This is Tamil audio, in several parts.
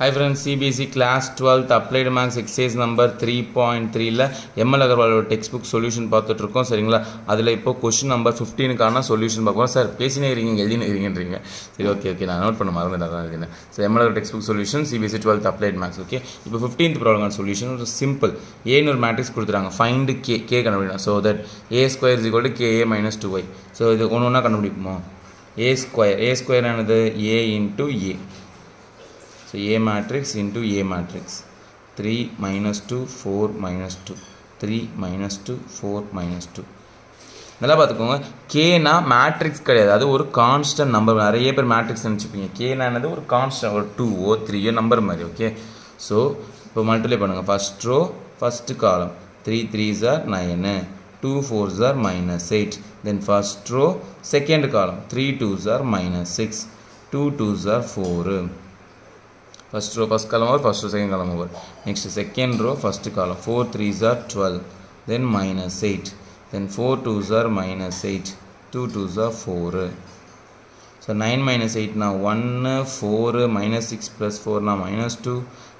Hi friends CBSE class twelfth applied maths exercise number three point த்ரீல எம்எல் அகர்வாலோட டெக்ஸ்ட் புக் சொல்யூஷன் பார்த்துட்ருக்கோம் சரிங்களா? அதில் இப்போ கொஷின் நம்பர் ஃபிஃப்டீனுக்கான சொல்யூஷன் பார்க்குறோம். சார் பேசினே இருக்கீங்க எழுதினே இருக்கீங்கன்றீங்க சரி ஓகே ஓகே நான் நோட் பண்ண மறந்துட்டேன் தான் எழுதினேன் so ML Agar text book solution CBSE twelfth applied maths okay இப்போ ஃபிஃப்டீன்த் ப்ராப்ளம் சொல்யூஷன் ஒரு சிம்பிள் ஏன்னு ஒரு மேட்ரிக்ஸ் கொடுத்துறாங்க ஃபைண்டு கே கே கண்டுபிடிக்கணும். So that A square is equal to K A minus two Y so இது ஒன்று ஒன்றா கண்டுபிடிப்போமா? ஏ ஸ்கொயர் ஏ ஸ்கொயர் ஆனது A into A So A matrix into A matrix. 3 minus 2 4 minus 2 3 minus 2 4 minus 2 நல்லா பார்த்துக்கோங்க. கேனா மேட்ரிக்ஸ் கிடையாது. அது ஒரு கான்ஸ்டன்ட் நம்பர் நிறைய பேர் மேட்ரிக்ஸ் நினச்சிப்பீங்க. கேனானது ஒரு கான்ஸ்டன்ட் ஒரு டூவோ த்ரீயோ நம்பர் மாதிரி ஓகே ஸோ இப்போ மல்டிப்ளை பண்ணுங்கள் first row first column three threes are nine two fours are minus eight then first row second column three twos are minus six two two are four first row first column over first row second column over next second row first column 4 3s are 12 then minus 8 then 4 2s are minus 8 2 2s are 4 so 9 minus 8 now 1 4 minus 6 plus 4 now minus 2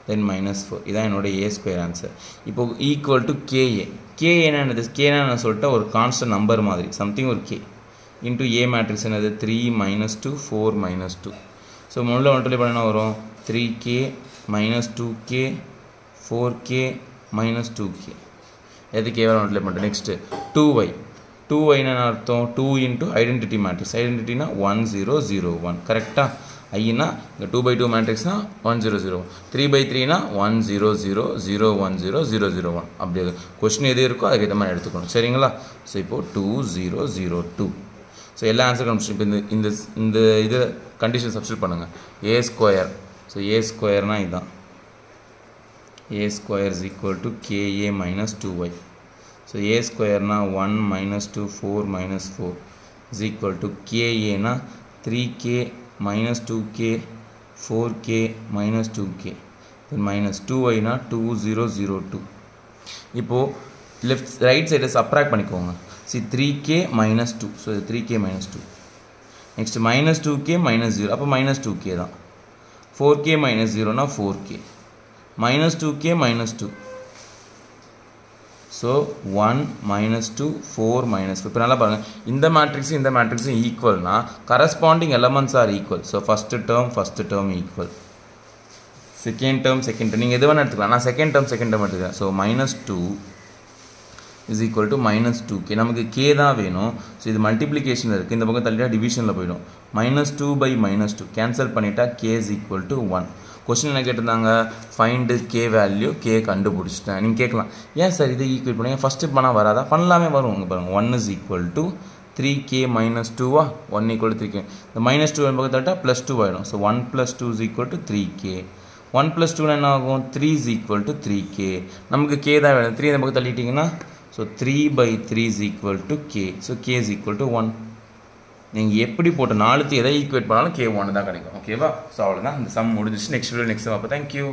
then minus 4 இதான் என்னோட ஏ ஸ்கொயர் ஆன்சர் இப்போ ஈக்குவல் டு கேஏ கே என்னது கேனா நான் சொல்லிட்டு ஒரு கான்ஸ்டன்ட் நம்பர் மாதிரி சம்திங் ஒரு கே இன்ட்டு ஏ மேட்ரிக்ஸ் என்னது three minus two four minus two so முதல்ல மல்டிப்ளை பண்ண வரும் three K minus two K four K minus two K எது கேவலம் மல்டிப்ளை பண்ணுறேன் நெக்ஸ்ட்டு டூ ஒய் டூ ஒய்னு அர்த்தம்? டூ இன்ட்டு ஐடென்டிட்டி மேட்ரிக்ஸ் ஐடென்டிட்டினா ஒன் ஜீரோ ஜீரோ ஒன் கரெக்டாக ஐனா இங்கே two by two மேட்ரிக்ஸ்னா one zero zero three by த்ரீனா one zero zero zero one zero zero zero one அப்படி அது கொஷின் எது இருக்கோ அதுக்கேற்ற மாதிரி எடுத்துக்கணும். சரிங்களா? ஸோ இப்போது two zero zero two so எல்லா ஆன்சர் கண்டிஷன் இப்போ இந்த இந்த இந்த இது கண்டிஷன் சப்ஸ்டியூட் பண்ணுங்கள் ஏ ஸ்கொயர் ஸோ ஏ ஸ்கொயர்னால் இதுதான் A square is equal to KA minus two Y so A ஸ்கொயர்னா one minus two four minus four is equal to கேஏனா three K minus two K four K minus two K then minus two ஒய்னா two zero zero two இப்போது லெஃப்ட் ரைட் சைடை சப்ராக்ட் பண்ணிக்கோங்க C three K minus two so இது three K minus two next minus two K minus zero அப்போ மைனஸ் டூ கே தான் four K minus ஜீரோனா four K minus two K minus two so one minus two four minus இப்போ நல்லா பாருங்கள் இந்த மேட்ரிக்ஸும் இந்த மேட்ரிக்ஸும் ஈக்குவல்னா corresponding elements are equal so first term first term equal second term second term நீங்கள் எது வேணால் எடுத்துக்கலாம். நான் செகண்ட் டேர்ம் செகண்ட் டேர்ம் எடுத்துக்கிறேன். So minus two is equal to minus two K நமக்கு கே தான் வேணும். ஸோ இது மல்டிப்ளிகேஷன் இருக்குது இந்த பக்கம் தள்ளிட்டா டிவிஷனில் போயிடும். Minus two by minus two cancel பண்ணிட்டா K is equal to one question என்ன கேட்டிருந்தாங்க? ஃபைண்டு கே வேல்யூ கே கண்டுபிடிச்சிட்டேன். நீங்கள் கேட்கலாம். ஏன் சார் இதை ஈக்குவல் பண்ணுங்க? ஃபஸ்ட்டு பண்ணால் வராதா? பண்ணலாமே வரும் உங்கள் பாருங்கள் one is equal to three K minus டூவா ஒன் ஈக்குவல் த்ரீ கே இந்த மைனஸ் டூ பக்கம் தட்டா ப்ளஸ் டூ ஆகிடும் so one plus two is equal to three K one plus டூனா என்ன ஆகும்? Three is equal to three K நமக்கு கே தான் வேணும். த்ரீ இந்த பக்கம் தள்ளிட்டிங்கன்னா so three by three is equal to K so K is equal to one நீங்கள் எப்படி போட்டு நாலுத்து எதை ஈக்குவேட் பண்ணாலும் கே ஒன்று தான் கிடைக்கும். ஓகேவா ஸோ அவ்வளோதான் இந்த சம் முடிஞ்சிச்சு நெக்ஸ்ட் வீடியோ நெக்ஸ்ட் பார்ப்போம் தேங்க்யூ